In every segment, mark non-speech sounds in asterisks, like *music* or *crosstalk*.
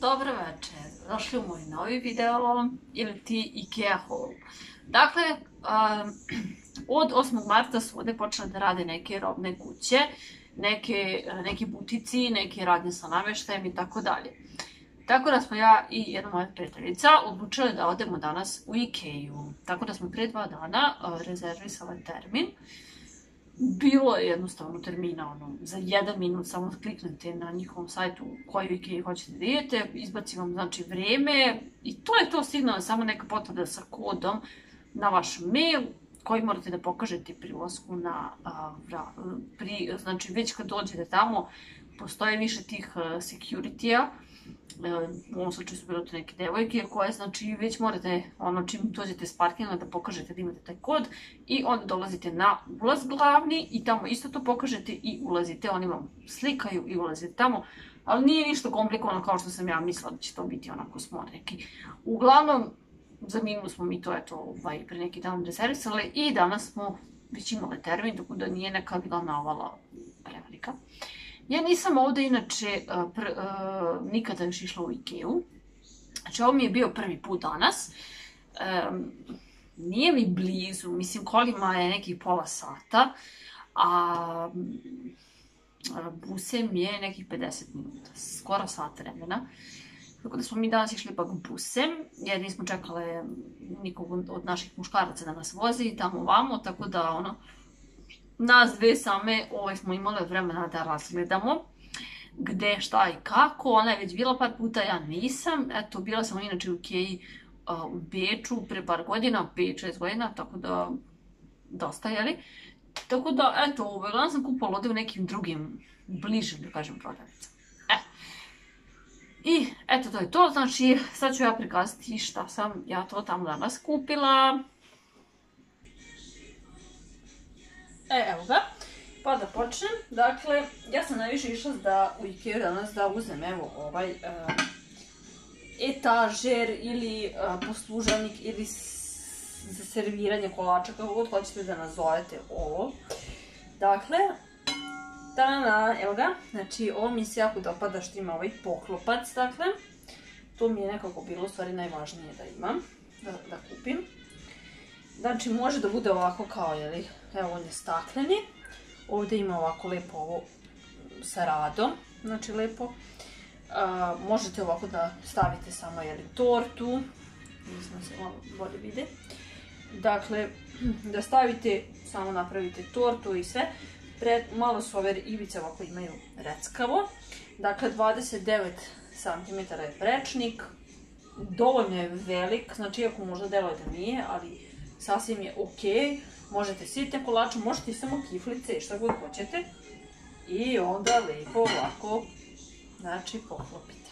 Dobro večer, došli u moj novi video ili ti Ikea haul. Dakle, um, od 8. marta su ovdje počele da rade neke robne kuće, neke, neki butici, neke radnje sa namještajem i tako dalje. Tako da smo ja i jedna moja prijateljica odlučili da odemo danas u Ikeu. Tako da smo prije dva dana uh, rezervisali termin bilo je jednostavno termina, ono, za jedan minut samo kliknete na njihovom sajtu koju IKEA hoćete da idete, izbaci vam znači vreme i to je to signal, samo neka potvrda sa kodom na vaš mail koji morate da pokažete pri ulasku na, a, pri, znači već kad dođete tamo, postoje više tih security-a, u ovom slučaju su bile to neke devojke koje znači već morate ono čim dođete s parkinga da pokažete da imate taj kod i onda dolazite na ulaz glavni i tamo isto to pokažete i ulazite, oni vam slikaju i ulazite tamo, ali nije ništa komplikovano kao što sam ja mislila da će to biti onako smo neki. Uglavnom, za smo mi to eto ovaj, pre neki dan rezervisali i danas smo već imali termin, tako da nije neka bila navala prevelika. Ja nisam ovde inače pr, uh, nikada još išla u Ikeu. Znači ovo mi je bio prvi put danas. Um, nije mi blizu, mislim kolima je nekih pola sata, a busem je nekih 50 minuta, skoro sat vremena. Tako da smo mi danas išli ipak busem, jer nismo čekale nikog od naših muškaraca da nas vozi tamo vamo, tako da ono, nas dve same ovaj, smo imale vremena da razgledamo gde, šta i kako. Ona je već bila par puta, ja nisam. Eto, bila sam inače u Ikeji uh, u Beču pre par godina, 5-6 godina, tako da dosta, jeli? Tako da, eto, ovaj, gledam sam kupala ovde u nekim drugim, bližim, da kažem, prodavnicama. E. I, eto, to je to. Znači, sad ću ja prikazati šta sam ja to tamo danas kupila. E, evo ga. Pa da počnem. Dakle, ja sam najviše išla da u Ikea danas da uzmem evo ovaj uh, etažer ili uh, poslužavnik ili za serviranje kolača, kako god hoćete da nazovete ovo. Dakle, ta evo ga, znači ovo mi se jako dopada što ima ovaj poklopac, dakle. To mi je nekako bilo u stvari najvažnije da imam, da, da kupim. Znači, može da bude ovako kao, jeli, evo on je stakleni. Ovde ima ovako lepo ovo sa radom, znači lepo. Možete ovako da stavite samo, jeli, tortu. Mislim se malo bolje vide. Dakle, *clears throat* da stavite, samo napravite tortu i sve. Pred, malo su ove ivice ovako imaju reckavo. Dakle, 29 cm je prečnik. Dovoljno je velik, znači iako možda deluje da nije, ali sasvim je. Okay. Možete sitne kolače, možete i samo kiflice, šta god hoćete. I onda lepo ovako, znači, poklopite.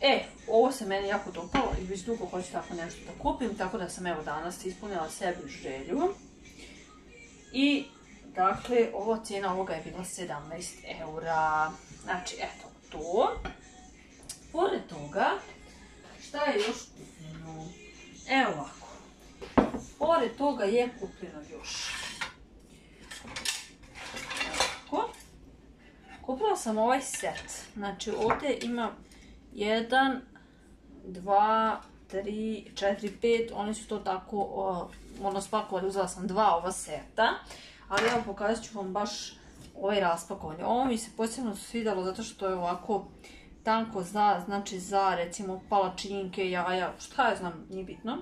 E, ovo se meni jako dopalo i već dugo hoću tako nešto da kupim, tako da sam evo danas ispunila sebi želju. I, dakle, ovo cijena ovoga je bila 17 eura. Znači, eto, to. Pored toga, šta je još kupljeno? Evo ovako. Pored toga je kupljeno još. Tako. Kupila sam ovaj set. Znači ovdje ima 1, 2, 3, 4, 5. Oni su to tako ono spakovali. Uzela sam dva ova seta. Ali evo pokazat ću vam baš ovaj raspakovanje. Ovo mi se posebno svidalo zato što je ovako tanko za, znači za recimo palačinke, jaja, šta ja znam, nije bitno.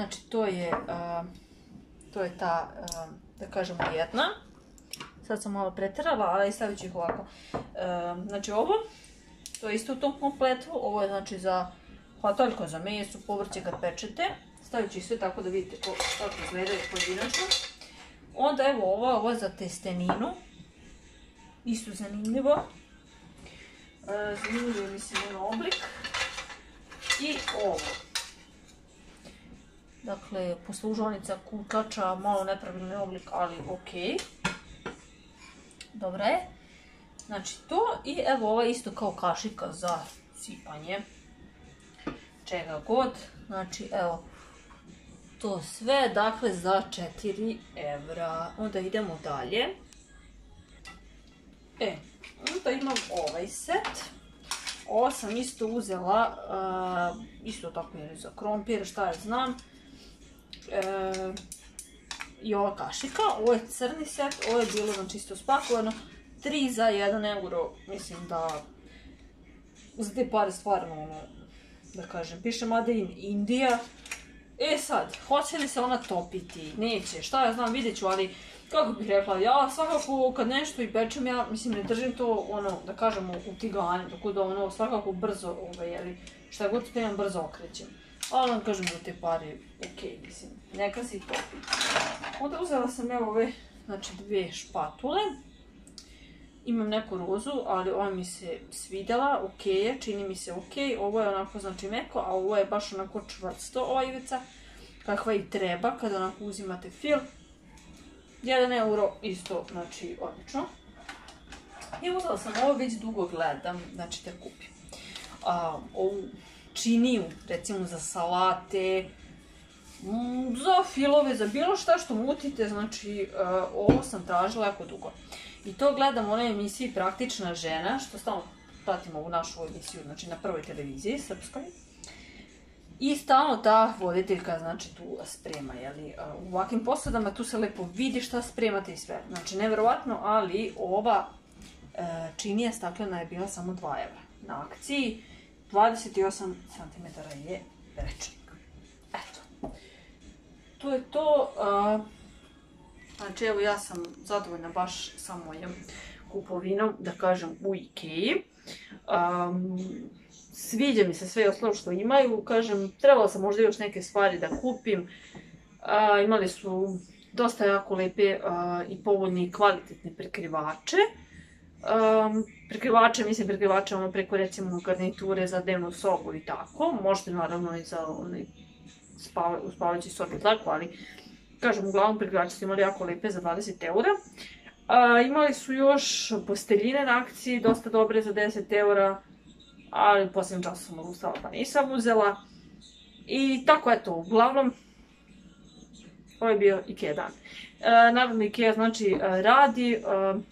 Znači, to je, uh, to je ta, uh, da kažemo, jedna. Sad sam malo preterala, ali stavit ću ih ovako. Uh, znači, ovo, to je isto u tom kompletu. Ovo je, znači, za hvataljko za meso, povrće kad pečete. Stavit ću ih sve tako da vidite kako izgledaju pojedinačno. Onda, evo, ovo, ovo je za testeninu. Isto zanimljivo. Zanimljivo je, mislim, oblik. I ovo. Dakle, poslužavnica kutlača, malo nepravilni oblik, ali ok. Dobro je. Znači to i evo ova isto kao kašika za sipanje. Čega god. Znači evo to sve, dakle za 4 evra. Onda idemo dalje. E, onda imam ovaj set. Ovo sam isto uzela, isto tako je za krompir, šta ja znam. Uh, I ova kašika, ovo je crni set, ovo je bilo znači isto spakovano. 3 za 1 euro, mislim da za te pare stvarno ono, da kažem, piše Made in India. E sad, hoće li se ona topiti? Neće, šta ja znam, vidjet ću, ali kako bih rekla, ja svakako kad nešto i pečem, ja mislim ne držim to ono, da kažemo, u tigani, tako da ono svakako brzo, ovaj, jeli, šta god spremam brzo okrećem. Ali vam kažem za te okej, okay, mislim, neka se i topi. Onda uzela sam evo ove, znači dve špatule. Imam neku rozu, ali ova mi se svidela, ok je, čini mi se ok. Ovo je onako znači meko, a ovo je baš onako čvrsto, ova ivica. Kakva i treba kada onako uzimate fil. 1 euro isto, znači odlično. I uzela sam ovo, već dugo gledam, znači da kupim. A, ovu činiju, recimo za salate, mm, za filove, za bilo šta što mutite, znači uh, ovo sam tražila jako dugo. I to gledam u onoj emisiji Praktična žena, što stalno pratimo ovu našu emisiju, znači na prvoj televiziji, srpskoj. I stalno ta voditeljka, znači, tu sprema, jeli, u ovakvim posudama tu se lepo vidi šta spremate i sve. Znači, neverovatno, ali ova e, činija staklena je bila samo 2 evra. Na akciji 28 cm je rečnik. Eto. To je to. Znači, evo, ja sam zadovoljna baš sa mojom kupovinom, da kažem, u Ikeji. Um, sviđa mi se sve ostalo što imaju, kažem, trebala sam možda još neke stvari da kupim. Imali su dosta jako lepe i povoljne i kvalitetne prekrivače. Um, prekrivače, mislim prekrivače ono preko recimo garniture za dnevnu sobu i tako. Možete naravno i za onaj spava, uspavajući sobu i tako, ali kažem, uglavnom prekrivače su imali jako lepe za 20 eura. Imali su još posteljine na akciji, dosta dobre za 10 eura, ali u posljednjem času sam odustala pa nisam uzela. I tako eto, uglavnom, ovo je bio Ikea dan. Uh, naravno, Ikea znači uh, radi, uh,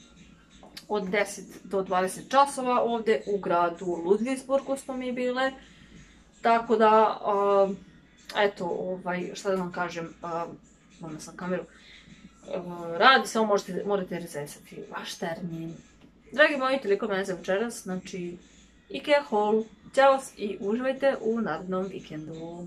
od 10 do 20 časova ovde u gradu Ludwigsburgu smo mi bile. Tako da, uh, eto, ovaj, šta da vam kažem, uh, imam sam kameru, uh, radi, samo možete, morate rezesati vaš termin. Dragi moji, toliko mene za večeras, znači, Ikea Hall, ćao i uživajte u narodnom vikendu.